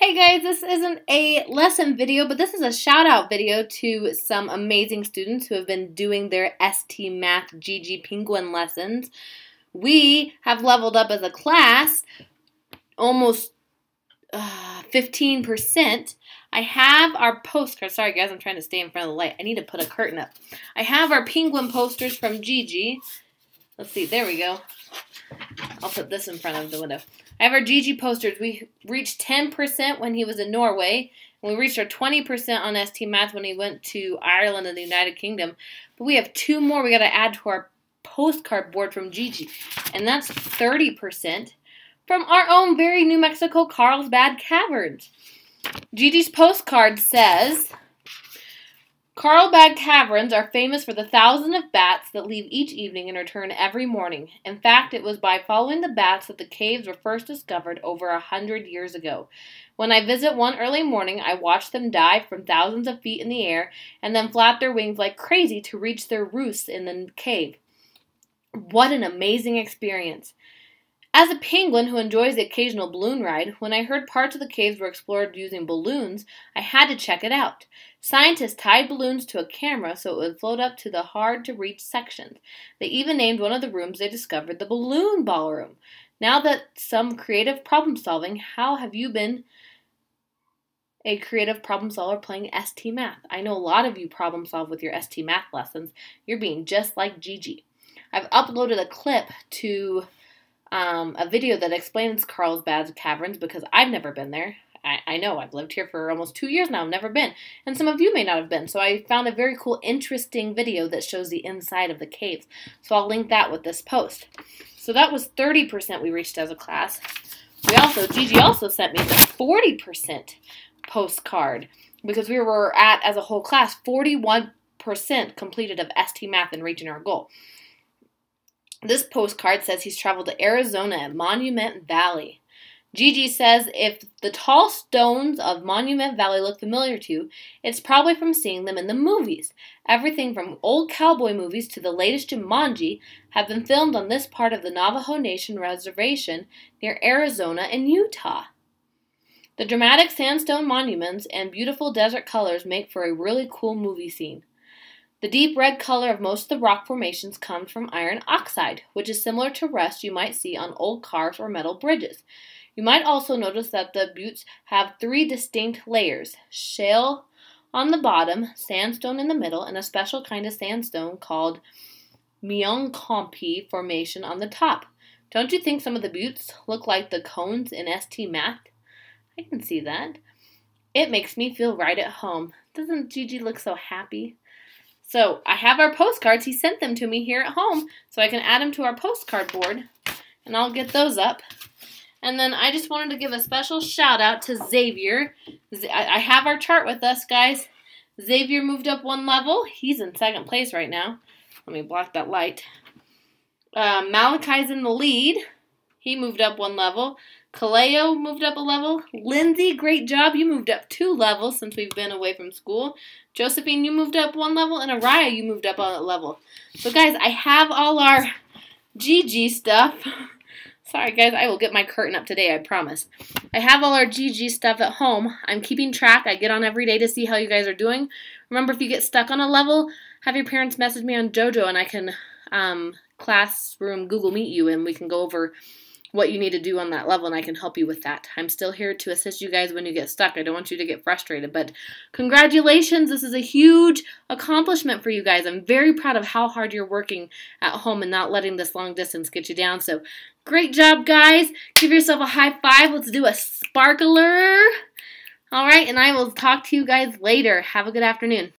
Hey guys, this isn't a lesson video, but this is a shout out video to some amazing students who have been doing their ST Math Jiji Penguin lessons. We have leveled up as a class almost uh, 15%. I have our postcards. Sorry guys, I'm trying to stay in front of the light. I need to put a curtain up. I have our penguin posters from Jiji. Let's see, there we go. I'll put this in front of the window. I have our Jiji posters. We reached 10% when he was in Norway. And we reached our 20% on ST Math when he went to Ireland and the United Kingdom. But we have two more we got to add to our postcard board from Jiji. And that's 30% from our own very New Mexico Carlsbad Caverns. Jiji's postcard says... Carlsbad Caverns are famous for the thousands of bats that leave each evening and return every morning. In fact, it was by following the bats that the caves were first discovered over a hundred years ago. When I visit one early morning, I watch them dive from thousands of feet in the air and then flap their wings like crazy to reach their roosts in the cave. What an amazing experience! As a penguin who enjoys the occasional balloon ride, when I heard parts of the caves were explored using balloons, I had to check it out. Scientists tied balloons to a camera so it would float up to the hard to reach sections. They even named one of the rooms they discovered the Balloon Ballroom. Now that some creative problem solving, how have you been a creative problem solver playing ST Math? I know a lot of you problem solve with your ST Math lessons. You're being just like Jiji. I've uploaded a clip to um, a video that explains Carlsbad Caverns because I've never been there. I, I know I've lived here for almost two years now, I've never been, and some of you may not have been. So I found a very cool, interesting video that shows the inside of the caves. So I'll link that with this post. So that was 30% we reached as a class. We also, Jiji also sent me the 40% postcard because we were at, as a whole class, 41% completed of ST Math and reaching our goal. This postcard says he's traveled to Arizona at Monument Valley. Jiji says if the tall stones of Monument Valley look familiar to you, it's probably from seeing them in the movies. Everything from old cowboy movies to the latest Jumanji have been filmed on this part of the Navajo Nation reservation near Arizona and Utah. The dramatic sandstone monuments and beautiful desert colors make for a really cool movie scene. The deep red color of most of the rock formations comes from iron oxide, which is similar to rust you might see on old cars or metal bridges. You might also notice that the buttes have three distinct layers shale on the bottom, sandstone in the middle, and a special kind of sandstone called Moenkopi Formation on the top. Don't you think some of the buttes look like the cones in ST Math? I can see that. It makes me feel right at home. Doesn't Jiji look so happy? So I have our postcards. He sent them to me here at home so I can add them to our postcard board and I'll get those up. And then I just wanted to give a special shout out to Xavier. I have our chart with us, guys. Xavier moved up one level. He's in second place right now. Let me block that light. Uh, Malachi's in the lead. He moved up one level. Kaleo moved up a level. Lindsay, great job. You moved up two levels since we've been away from school. Josephine, you moved up one level. And Araya, you moved up a level. So, guys, I have all our Jiji stuff. Sorry, guys, I will get my curtain up today, I promise. I have all our Jiji stuff at home. I'm keeping track. I get on every day to see how you guys are doing. Remember, if you get stuck on a level, have your parents message me on JoJo, and I can um, classroom Google Meet you, and we can go over what you need to do on that level and I can help you with that. I'm still here to assist you guys when you get stuck. I don't want you to get frustrated, but congratulations. This is a huge accomplishment for you guys. I'm very proud of how hard you're working at home and not letting this long distance get you down. So great job, guys. Give yourself a high five. Let's do a sparkler. All right, and I will talk to you guys later. Have a good afternoon.